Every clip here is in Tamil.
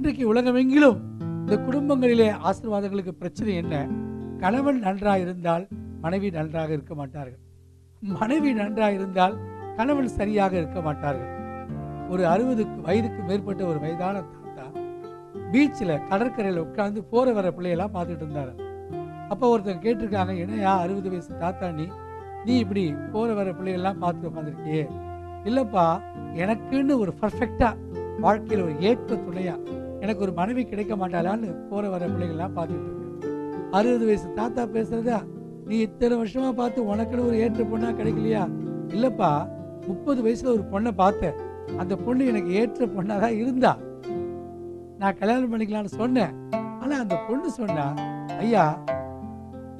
இன்றைக்கு உலகமெங்கிலும் இந்த குடும்பங்களிலே ஆசீர்வாதங்களுக்கு பிரச்சனை என்ன? கணவன் நன்றாக இருந்தால் மனைவி நன்றாக இருக்க மாட்டார்கள். மனைவி நன்றாக இருந்தால் கணவன் சரியாக இருக்க மாட்டார்கள். ஒரு அறுபது வயதுக்கு மேற்பட்ட ஒரு வயதான தாத்தா பீச்சில் கடற்கரையில் உட்கார்ந்து போற வர பிள்ளையெல்லாம் பார்த்துட்டு இருந்தாரு. அப்போ ஒருத்தர் கேட்டிருக்காங்க என்னையா அறுபது வயசு தாத்தா நீ? நீ இப்படி போற வர பிள்ளைகள்லாம் பார்த்து உட்காந்துருக்கியே இல்லைப்பா எனக்குன்னு ஒரு பர்ஃபெக்டா வாழ்க்கையில் ஒரு ஏற்ற துணையா எனக்கு ஒரு மனைவி கிடைக்க மாட்டாளான்னு போற வர பிள்ளைகள்லாம் பார்த்துட்டு அறுபது வயசு தாத்தா பேசுறதா? நீ இத்தனை வருஷமா பார்த்து உனக்குன்னு ஒரு ஏற்ற பொண்ணா கிடைக்கலையா? இல்லப்பா முப்பது வயசுல ஒரு பொண்ணை பார்த்தேன். அந்த பொண்ணு எனக்கு ஏற்ற பொண்ணா தான் இருந்தா. நான் கல்யாணம் பண்ணிக்கலாம்னு சொன்னேன். ஆனா அந்த பொண்ணு சொன்னா ஐயா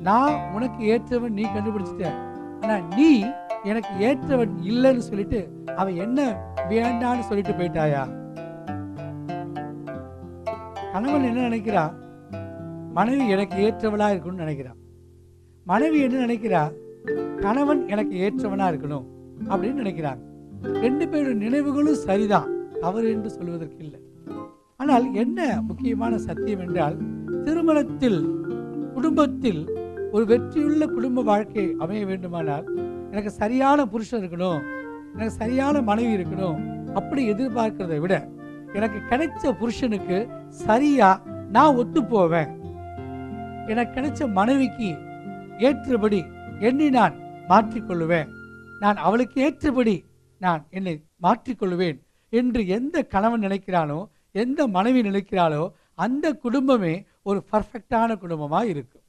நான் உனக்கு ஏற்றவன் நீ கண்டுபிடிச்சிட்ட. ஆனா நீ எனக்கு ஏற்றவன் இல்லைன்னு சொல்லிட்டு அவன் என்ன வேண்டான்னு சொல்லிட்டு போயிட்டாயா? கணவன் என்ன நினைக்கிறா? மனைவி எனக்கு ஏற்றவளா இருக்கணும்னு நினைக்கிறான் மனைவி என்ன நினைக்கிறா? கணவன் எனக்கு ஏற்றவனா இருக்கணும் அப்படின்னு நினைக்கிறாங்க ரெண்டு பேருடைய நினைவுகளும் சரிதான் தவறு என்று சொல்வதற்கு இல்லை. ஆனால் என்ன முக்கியமான சத்தியம் என்றால் திருமணத்தில் குடும்பத்தில் ஒரு வெற்றியுள்ள குடும்ப வாழ்க்கை அமைய வேண்டுமானால் எனக்கு சரியான புருஷன் இருக்கணும் எனக்கு சரியான மனைவி இருக்கணும் அப்படி எதிர்பார்க்கிறதை விட எனக்கு கிடைச்ச புருஷனுக்கு சரியா நான் ஒத்து போவேன் எனக்கு கிடைச்ச மனைவிக்கு ஏற்றபடி என்னை நான் மாற்றிக்கொள்ளுவேன். நான் அவளுக்கு ஏற்றபடி நான் என்னை மாற்றிக்கொள்வேன் என்று எந்த கணவன் நினைக்கிறானோ எந்த மனைவி நினைக்கிறாளோ அந்த குடும்பமே ஒரு பர்ஃபெக்டான குடும்பமாக இருக்கும்.